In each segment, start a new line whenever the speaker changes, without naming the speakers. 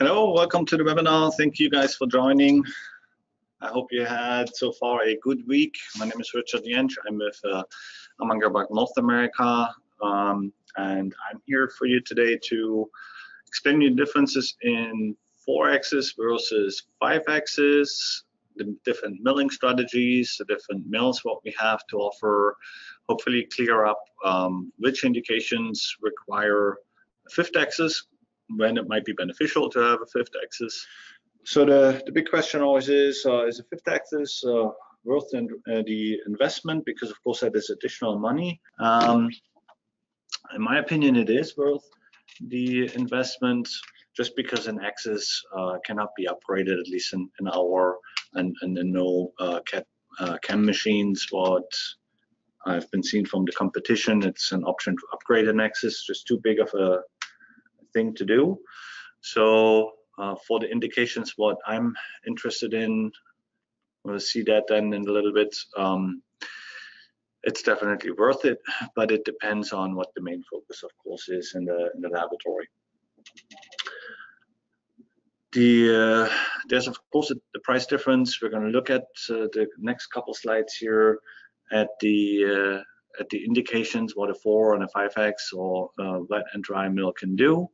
Hello, welcome to the webinar. Thank you guys for joining. I hope you had so far a good week. My name is Richard Jentsch. I'm with uh, Amann Girrbach North America, um, and I'm here for you today to explain the differences in four axis versus five axis, the different milling strategies, the different mills, what we have to offer, hopefully clear up um, which indications require fifth axis, when it might be beneficial to have a fifth axis. So the, the big question always is, uh, is a fifth axis uh, worth in, uh, the investment? Because of course that is additional money. Um, in my opinion, it is worth the investment just because an axis uh, cannot be upgraded, at least in, in our and, and in no uh, CAD, uh, CAM machines. What I've been seeing from the competition, it's an option to upgrade an axis, just too big of a thing to do. So uh, for the indications, what I'm interested in, we'll see that then in a little bit. Um, it's definitely worth it, but it depends on what the main focus, of course, is in the, in the laboratory. The, uh, there's of course the price difference. We're going to look at uh, the next couple slides here at the uh, at the indications what a four and a 5x or uh, wet and dry mill can do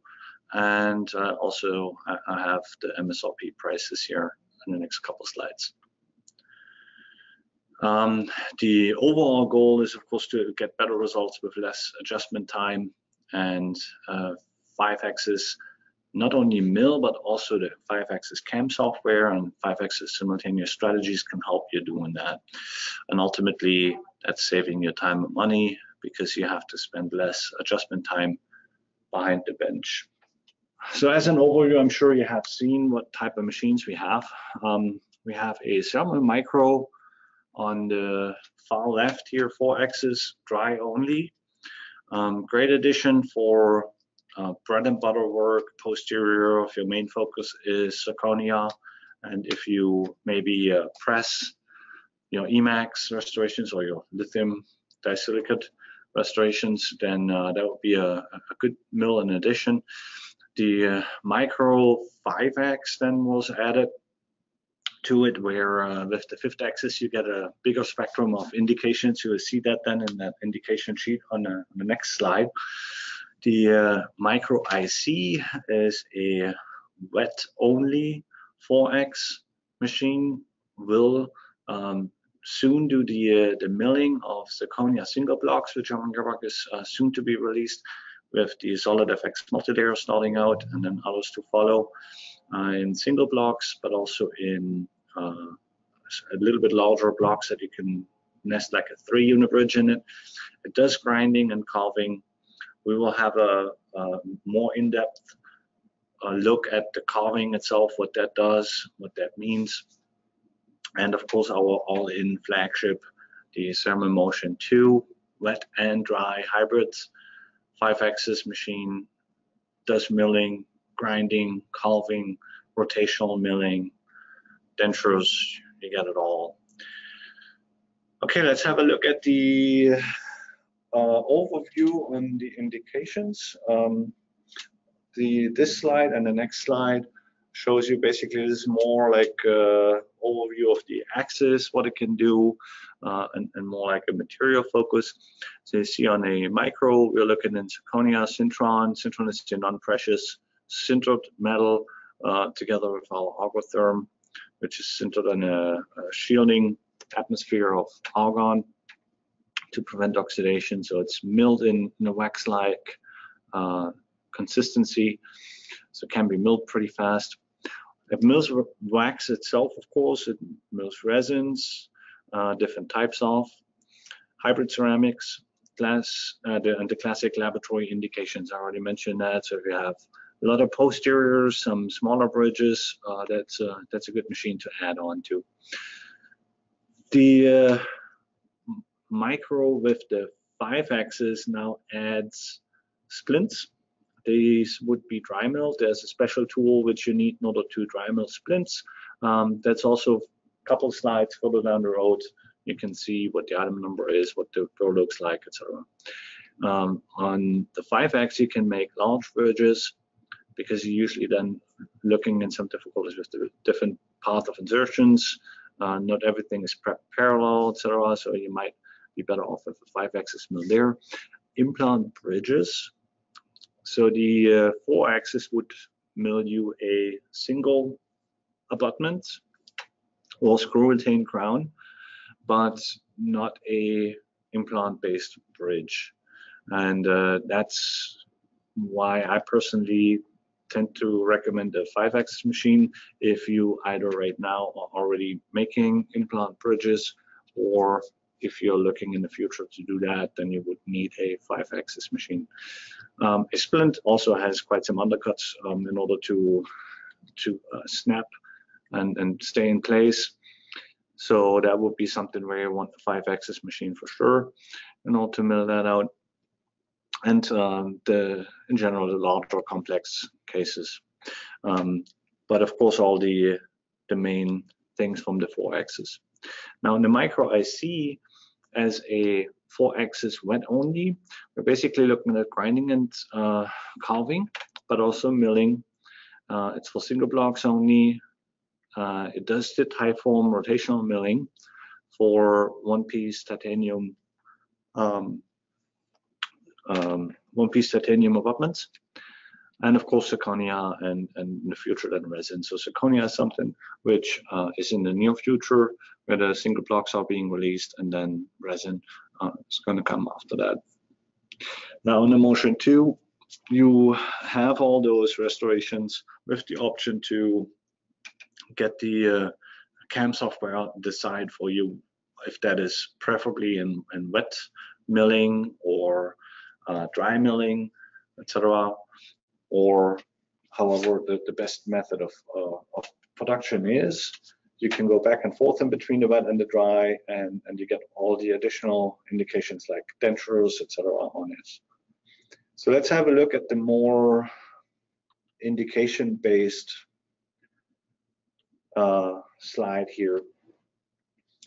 and uh, also I, I have the MSRP prices here in the next couple slides. Um, the overall goal is of course to get better results with less adjustment time and uh, 5-axis not only mill but also the 5-axis cam software and 5-axis simultaneous strategies can help you doing that and ultimately that's saving your time and money because you have to spend less adjustment time behind the bench so as an overview, I'm sure you have seen what type of machines we have. Um, we have a Ceramill Micro on the far left here, four axis, dry only. Um, great addition for uh, bread and butter work, posterior, if your main focus is zirconia, and if you maybe uh, press your e.max restorations or your lithium disilicate restorations, then uh, that would be a, a good mill in addition the uh, micro 5x then was added to it where uh, with the fifth axis you get a bigger spectrum of indications. You will see that then in that indication sheet on the, on the next slide. The uh, micro IC is a wet only 4x machine will um, soon do the uh, the milling of zirconia single blocks which Amann Girrbach is uh, soon to be released with the Zolid FX multilayer starting out and then others to follow uh, in single blocks, but also in uh, a little bit larger blocks that you can nest like a three unit bridge in it. It does grinding and carving. We will have a, a more in-depth uh, look at the carving itself, what that does, what that means. And of course, our all-in flagship, the Ceramill Motion 2 wet and dry hybrids five axis machine does milling, grinding, carving, rotational milling, dentures, you get it all. Okay, let's have a look at the uh, overview on the indications. Um, the This slide and the next slide shows you basically this is more like uh, overview of the axis, what it can do, uh, and, and, more like a material focus. So you see on a micro, we're looking in zirconia, Sintron. Sintron is a non-precious sintered metal uh, together with our Argotherm, which is sintered in a, a, shielding atmosphere of argon to prevent oxidation. So it's milled in, in a wax-like uh, consistency, so it can be milled pretty fast. It mills wax itself, of course, it mills resins, uh, different types of hybrid ceramics, glass, uh, the, and the classic laboratory indications. I already mentioned that. So if you have a lot of posteriors, some smaller bridges, uh, that's uh, that's a good machine to add on to. The uh, micro with the five axis now adds splints these would be dry milled. There's a special tool which you need in order to dry mill splints. Um, that's also a couple slides further down the road. You can see what the item number is, what the pro looks like, etc. Um, on the 5X, you can make large bridges because you're usually then looking in some difficulties with the different path of insertions. Uh, not everything is prep parallel, etc. So you might be better off with a five-axis mill there. Implant bridges. So the uh, four-axis would mill you a single abutment or screw retained crown, but not a implant-based bridge. And uh, that's why I personally tend to recommend a 5-axis machine if you either right now are already making implant bridges or if you're looking in the future to do that, then you would need a 5-axis machine. Um, a splint also has quite some undercuts um, in order to to uh, snap and, and stay in place. So that would be something where you want a 5-axis machine for sure in order to mill that out and um, the in general the larger complex cases. Um, but of course, all the the main things from the four axis. Now in the micro IC as a four axis wet only, we're basically looking at grinding and uh, carving, but also milling. Uh, it's for single blocks only. Uh, it does the form rotational milling for one piece titanium um, um, one-piece titanium abutments, and of course zirconia and, and in the future then resin. So zirconia is something which uh, is in the near future where the single blocks are being released and then resin uh, is going to come after that. Now in the Motion 2, you have all those restorations with the option to get the uh, CAM software decide for you if that is preferably in, in wet milling or uh, dry milling, etc. Or however the, the best method of, uh, of production is, you can go back and forth in between the wet and the dry and, and you get all the additional indications like dentures, etc. on it. So let's have a look at the more indication-based uh, slide here.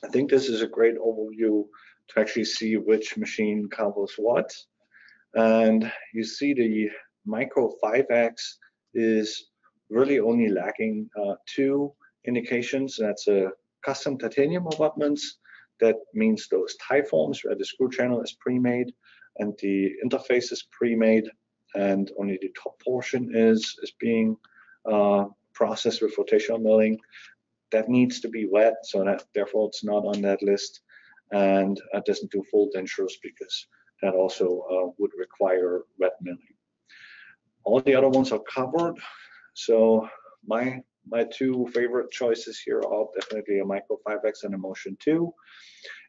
I think this is a great overview to actually see which machine covers what. And you see the Micro 5X is really only lacking uh, two indications. That's a custom titanium abutments. That means those TiForms where the screw channel is pre-made and the interface is pre-made and only the top portion is, is being uh, processed with rotational milling. That needs to be wet, so that therefore it's not on that list. And it doesn't do full dentures because that also uh, would require wet milling. All the other ones are covered. So my my two favorite choices here are definitely a Micro 5X and a Motion 2.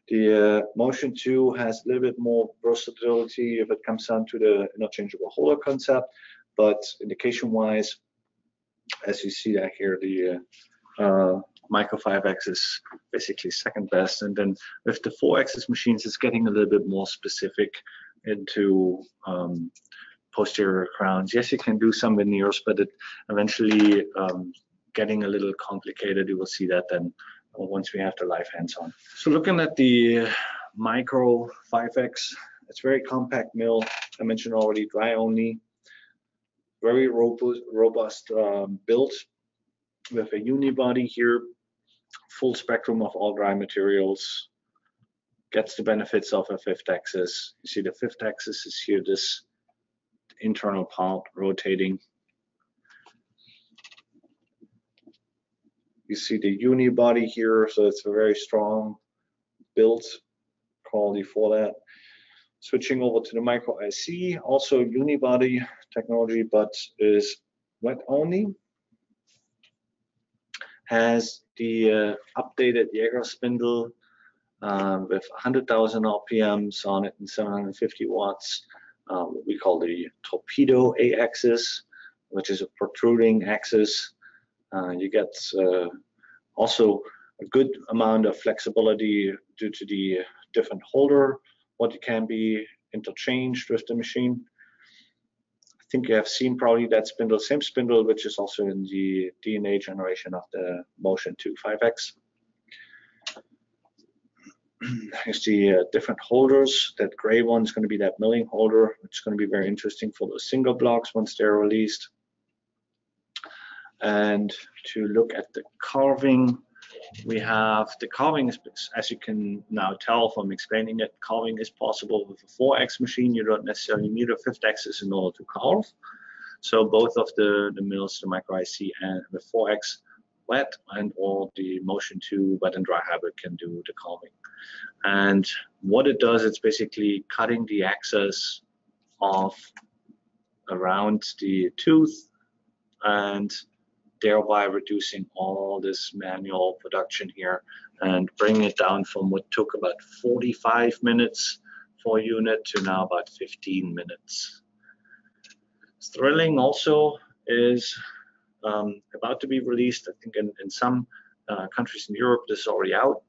The uh, Motion 2 has a little bit more versatility if it comes down to the interchangeable holder concept, but indication-wise, as you see that here, the uh, uh, Micro 5X is basically second best. And then with the 4-axis machines, it's getting a little bit more specific into um, posterior crowns. Yes, you can do some veneers, but it eventually um, getting a little complicated. You will see that then once we have the live hands on. So looking at the Micro 5X, it's very compact mill. I mentioned already dry only, very robust, robust um, build with a unibody here full spectrum of all dry materials, gets the benefits of a fifth axis. You see the fifth axis is here, this internal part rotating. You see the unibody here, so it's a very strong build quality for that. Switching over to the micro IC, also unibody technology, but is wet only has the uh, updated Jaeger spindle uh, with 100,000 RPMs on it and 750 watts. Uh, what we call the torpedo A-axis, which is a protruding axis. Uh, you get uh, also a good amount of flexibility due to the different holder, what can be interchanged with the machine I think you have seen probably that spindle, same spindle, which is also in the DNA generation of the Motion 2 5X. You see uh, different holders. That gray one is going to be that milling holder, which is going to be very interesting for the single blocks once they're released. And to look at the carving, we have the carving, as you can now tell from explaining it, carving is possible with a 4X machine. You don't necessarily need a fifth axis in order to carve. So both of the, the mills, the micro IC and the 4X wet and all the Motion 2 wet and dry hybrid can do the calming. And what it does, it's basically cutting the excess off around the tooth and thereby reducing all this manual production here and bringing it down from what took about 45 minutes for unit to now about 15 minutes. Thrilling also is um, about to be released. I think in, in some uh, countries in Europe, this is already out.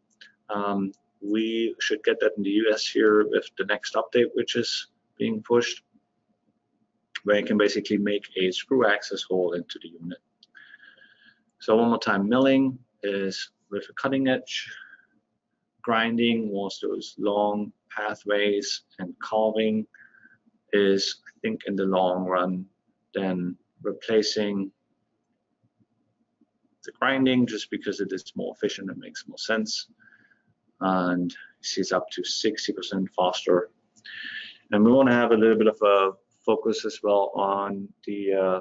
Um, we should get that in the US here with the next update, which is being pushed, where you can basically make a screw access hole into the unit. So one more time, milling is with a cutting edge. Grinding was those long pathways and carving is, I think, in the long run, then replacing the grinding just because it is more efficient and makes more sense. And it's up to 60% faster. And we want to have a little bit of a focus as well on the uh,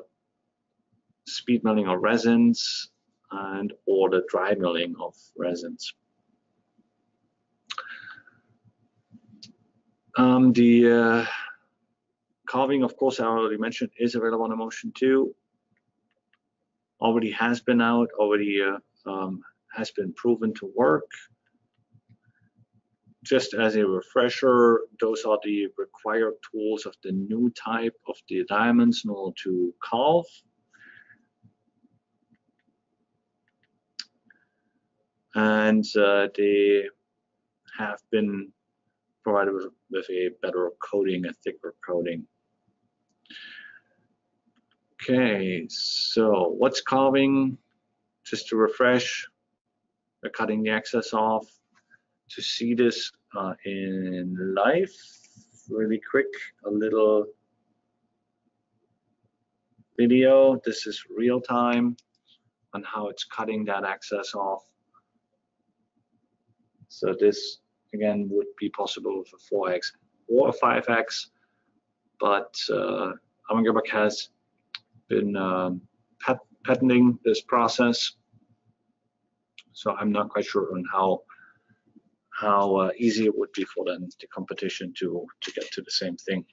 speed milling of resins and or the dry milling of resins. Um, the uh, carving, of course, I already mentioned, is available on Emotion 2. Already has been out, already uh, um, has been proven to work. Just as a refresher, those are the required tools of the new type of the diamonds in order to carve. And uh, they have been provided with, with a better coating, a thicker coating. Okay, so what's carving? Just to refresh, we're cutting the excess off. To see this uh, in life, really quick, a little video. This is real time on how it's cutting that excess off. So this again would be possible a 4x or a 5x, but uh, has been um, pat patenting this process. So I'm not quite sure on how how uh, easy it would be for them, the competition to to get to the same thing.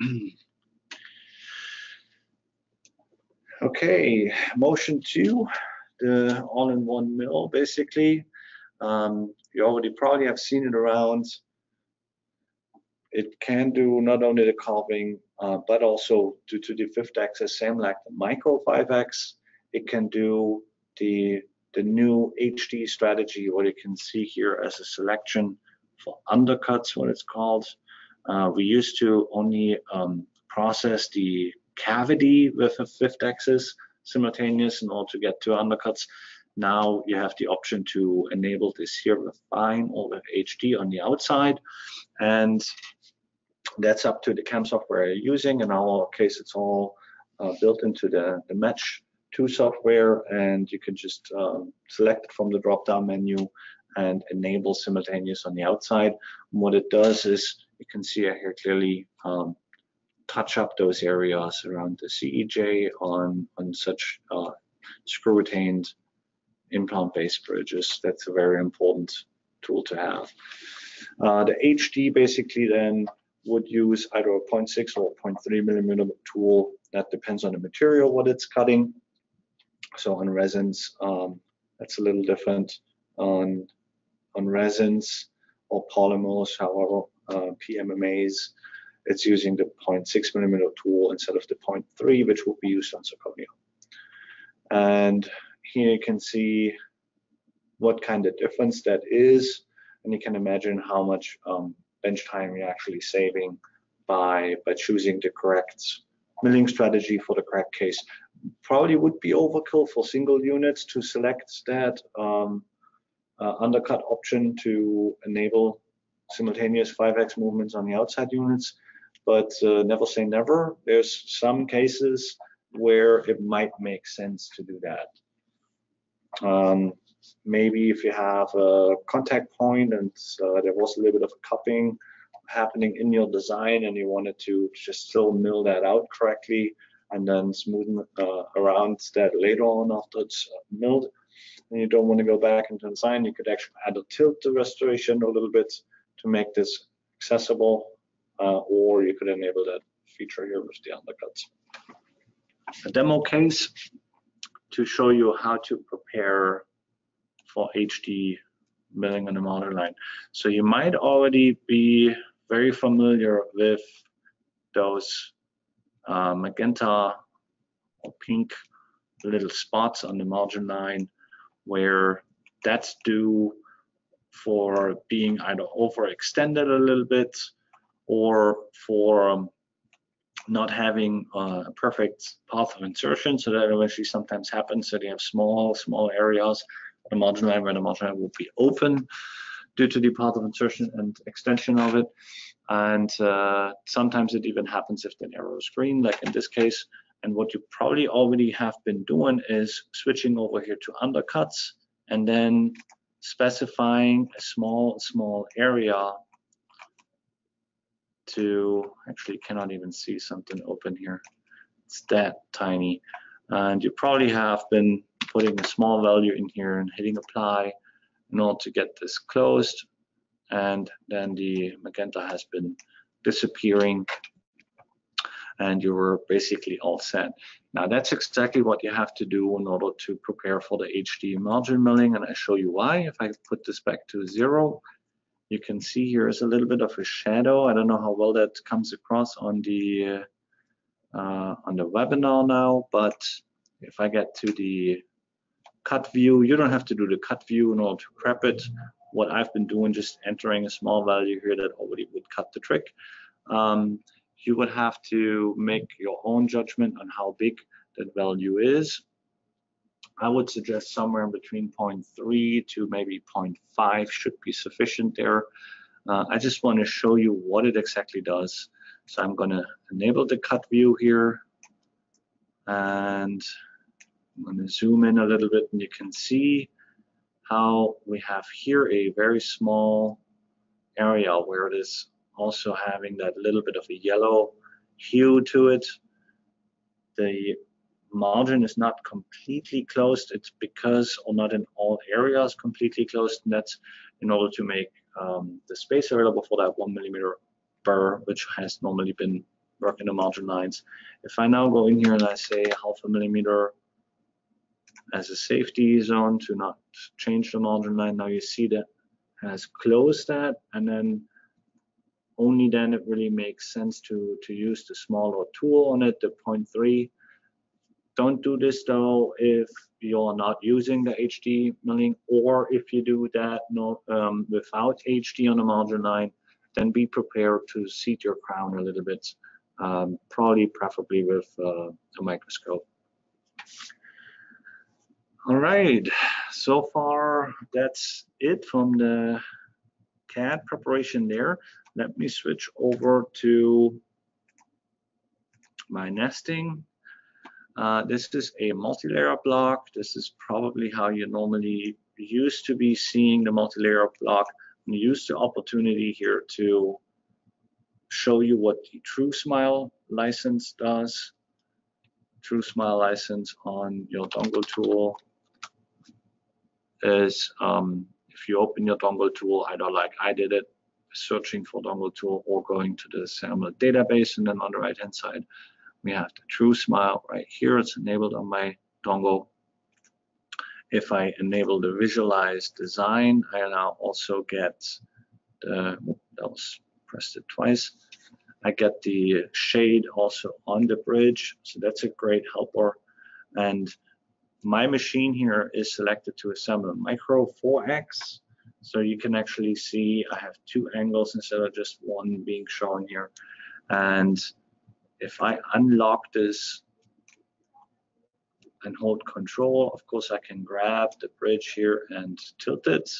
okay, motion two, the all-in-one mill basically. Um, you already probably have seen it around. It can do not only the carving uh, but also to the fifth axis, same like the micro 5x, it can do the, the new HD strategy, what you can see here as a selection for undercuts, what it's called. Uh, we used to only um, process the cavity with a fifth axis simultaneous in order to get two undercuts. Now you have the option to enable this here with fine or with HD on the outside. And that's up to the CAM software you're using. In our case, it's all uh, built into the, the Match 2 software, and you can just um, select it from the drop-down menu and enable simultaneous on the outside. And what it does is, you can see here clearly um, touch up those areas around the CEJ on, on such uh, screw-retained implant-based bridges. That's a very important tool to have. Uh, the HD basically then would use either a 0.6 or 0.3 millimeter tool. That depends on the material, what it's cutting. So on resins, um, that's a little different. On on resins or polymers, however, uh, PMMAs, it's using the 0.6 millimeter tool instead of the 0.3, which would be used on zirconia. And here you can see what kind of difference that is, and you can imagine how much um, bench time you're actually saving by by choosing the correct milling strategy for the correct case. Probably would be overkill for single units to select that um, uh, undercut option to enable simultaneous 5x movements on the outside units, but uh, never say never. There's some cases where it might make sense to do that. Um, maybe if you have a contact point and uh, there was a little bit of cupping happening in your design and you wanted to just still mill that out correctly and then smoothen uh, around that later on after it's uh, milled and you don't want to go back into design. You could actually add a tilt to restoration a little bit to make this accessible uh, or you could enable that feature here with the undercuts a demo case to show you how to prepare for HD milling on the model line. So you might already be very familiar with those uh, magenta or pink little spots on the margin line where that's due for being either overextended a little bit or for um, not having uh, a perfect path of insertion. So that eventually sometimes happens So you have small, small areas the line where the line will be open due to the path of insertion and extension of it. And uh, sometimes it even happens if the narrow is green, like in this case. And what you probably already have been doing is switching over here to undercuts and then specifying a small, small area to actually cannot even see something open here. It's that tiny. And you probably have been putting a small value in here and hitting apply in order to get this closed. And then the magenta has been disappearing and you were basically all set. Now that's exactly what you have to do in order to prepare for the HD margin milling and I show you why. If I put this back to zero, you can see here is a little bit of a shadow. I don't know how well that comes across on the uh, on the webinar now, but if I get to the cut view, you don't have to do the cut view in order to prep it. What I've been doing, just entering a small value here that already would cut the trick. Um, you would have to make your own judgment on how big that value is. I would suggest somewhere in between 0.3 to maybe 0.5 should be sufficient there. Uh, I just want to show you what it exactly does. So I'm going to enable the cut view here and I'm going to zoom in a little bit and you can see how we have here a very small area where it is also having that little bit of a yellow hue to it. The margin is not completely closed. It's because, or not in all areas completely closed, and that's in order to make um, the space available for that one millimeter burr, which has normally been working the margin lines. If I now go in here and I say half a millimeter as a safety zone to not change the margin line, now you see that has closed that, and then only then it really makes sense to, to use the smaller tool on it, the 0.3 don't do this though if you're not using the HD milling or if you do that not, um, without HD on the margin line, then be prepared to seat your crown a little bit, um, probably preferably with uh, a microscope. All right, so far that's it from the CAD preparation there. Let me switch over to my nesting uh, this is a multi-layer block. This is probably how you normally used to be seeing the multi-layer block. Use the opportunity here to show you what the TruSmile license does. TruSmile license on your dongle tool is um, if you open your dongle tool, either like I did it, searching for dongle tool or going to the SAML database and then on the right hand side we have the TruSmile right here. It's enabled on my dongle. If I enable the visualize design, I now also get the, that was pressed it twice. I get the shade also on the bridge. So that's a great helper. And my machine here is selected to assemble micro 4x. So you can actually see I have two angles instead of just one being shown here. And if I unlock this and hold control, of course I can grab the bridge here and tilt it.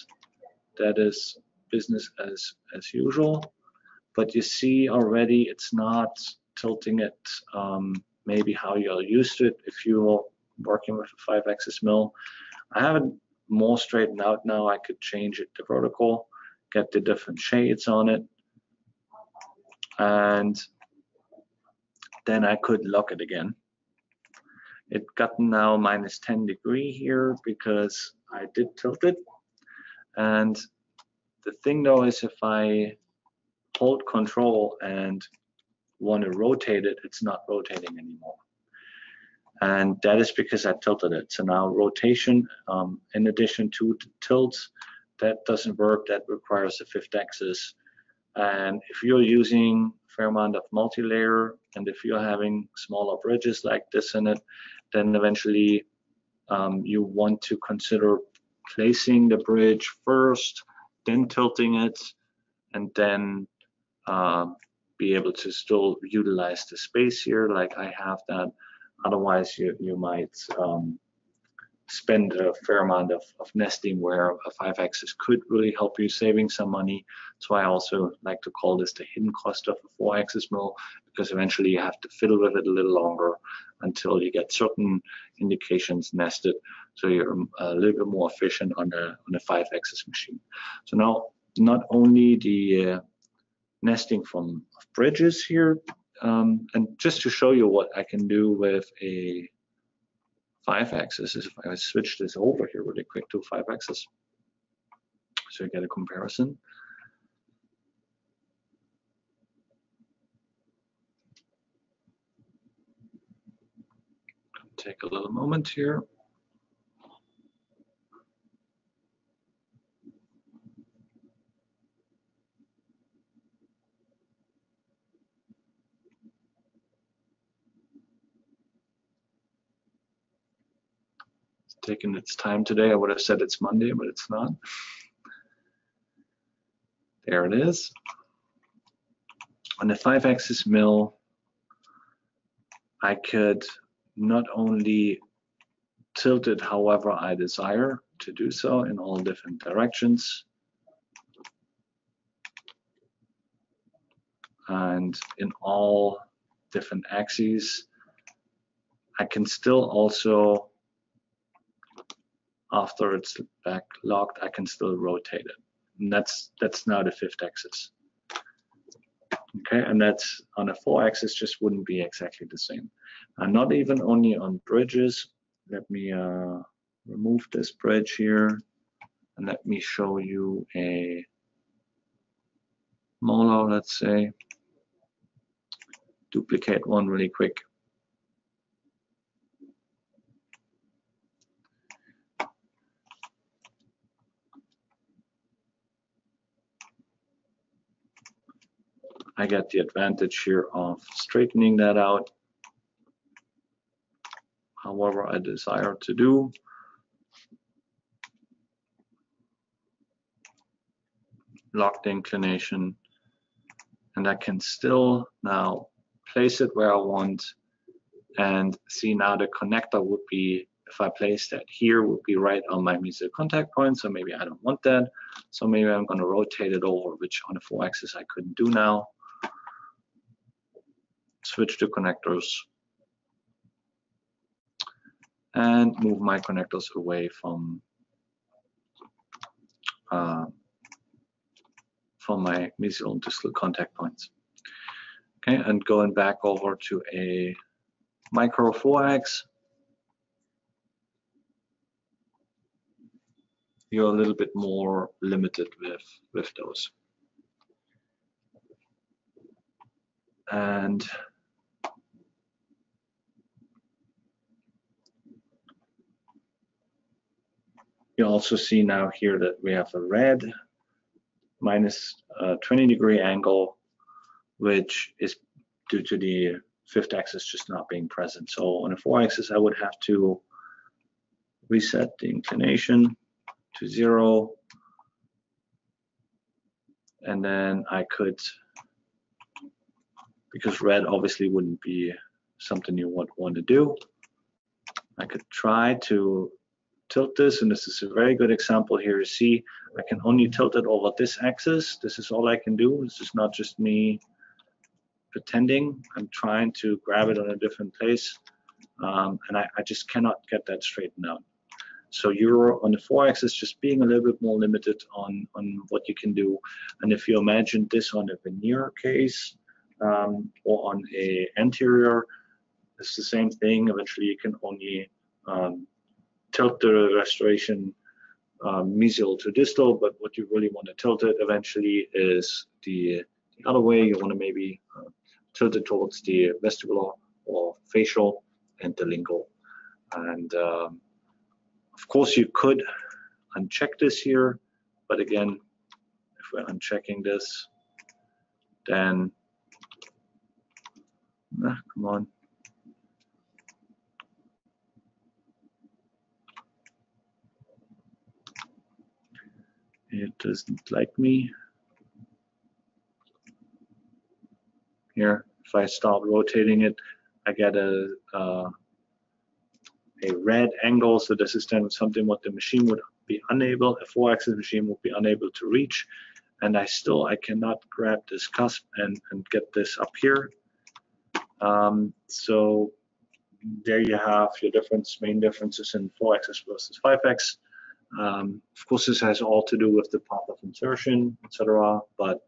That is business as, as usual. But you see already it's not tilting it um, maybe how you're used to it if you're working with a five axis mill. I have it more straightened out now. I could change it to vertical, get the different shades on it. And then I could lock it again. It got now minus 10 degree here because I did tilt it. And the thing though is if I hold control and want to rotate it, it's not rotating anymore. And that is because I tilted it. So now rotation, um, in addition to tilts, that doesn't work. That requires a fifth axis. And if you're using a fair amount of multi-layer, and if you're having smaller bridges like this in it, then eventually um, you want to consider placing the bridge first, then tilting it, and then uh, be able to still utilize the space here like I have that. Otherwise, you, you might um, spend a fair amount of, of nesting where a five axis could really help you saving some money. That's why I also like to call this the hidden cost of a four axis mill because eventually you have to fiddle with it a little longer until you get certain indications nested. So you're a little bit more efficient on a, on a five axis machine. So now not only the uh, nesting from bridges here. Um, and just to show you what I can do with a five axis is if I switch this over here really quick to five axis. So you get a comparison. Take a little moment here. It's taken its time today. I would have said it's Monday, but it's not. There it is. On the five axis mill, I could not only tilt it however I desire to do so in all different directions, and in all different axes. I can still also after it's back locked, I can still rotate it. And that's that's now the fifth axis. Okay, and that's on a four axis just wouldn't be exactly the same. And not even only on bridges. Let me uh, remove this bridge here and let me show you a molar, let's say. Duplicate one really quick. I get the advantage here of straightening that out however I desire to do. Lock the inclination and I can still now place it where I want and see now the connector would be if I place that here would be right on my meso contact point. So maybe I don't want that. So maybe I'm going to rotate it over which on the four axis I couldn't do now. Switch to connectors and move my connectors away from uh, from my mesial distal contact points. Okay, and going back over to a micro 4x, you're a little bit more limited with with those. And You also see now here that we have a red minus, uh, 20 degree angle, which is due to the fifth axis just not being present. So on a four axis, I would have to reset the inclination to zero. And then I could, because red obviously wouldn't be something you would want to do, I could try to tilt this, and this is a very good example here. You see, I can only tilt it over this axis. This is all I can do. This is not just me pretending. I'm trying to grab it on a different place, um, and I, I just cannot get that straightened out. So you're on the four axis just being a little bit more limited on, on what you can do. And if you imagine this on a veneer case um, or on a anterior, it's the same thing. Eventually you can only um, tilt the restoration um, mesial to distal, but what you really want to tilt it eventually is the, the other way. You want to maybe uh, tilt it towards the vestibular or facial and the lingual. And um, of course, you could uncheck this here, but again, if we're unchecking this, then, ah, come on. It doesn't like me. Here, if I start rotating it, I get a, uh, a red angle. So this is then something what the machine would be unable, a four axis machine would be unable to reach. And I still, I cannot grab this cusp and, and get this up here. Um, so there you have your difference, main differences in four axis versus five axis. Um, of course, this has all to do with the path of insertion, etc. But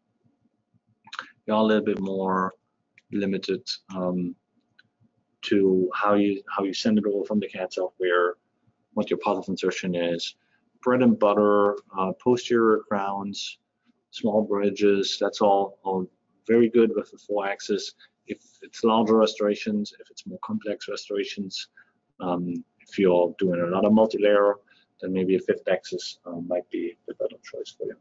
you're a little bit more limited um, to how you how you send it over from the CAD software, what your path of insertion is, bread and butter, uh, posterior crowns, small bridges. That's all, all very good with the four axis. If it's larger restorations, if it's more complex restorations, um, if you're doing a lot of multi-layer, then maybe a fifth axis um, might be the better choice for you.